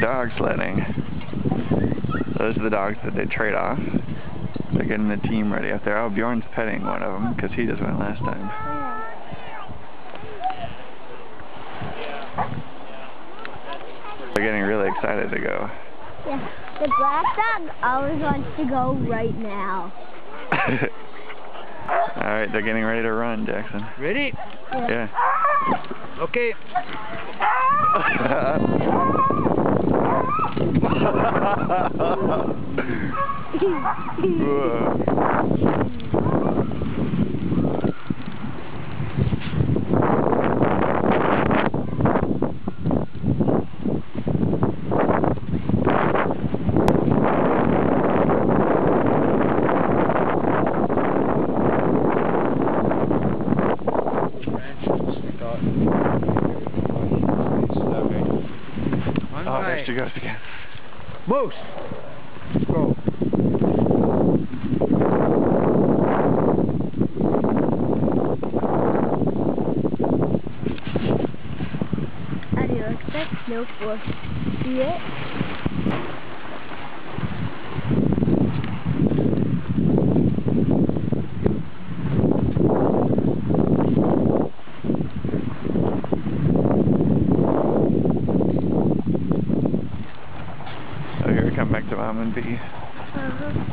dog sledding. Those are the dogs that they trade off. They're getting the team ready up there. Oh, Bjorn's petting one of them because he just went last time. They're getting really excited to go. Yeah, the black dog always wants to go right now. Alright, they're getting ready to run, Jackson. Ready? Yeah. Okay. Oh, there she goes again. Moose. Go. How do you expect snow for? See it? vitamin B. Uh -huh.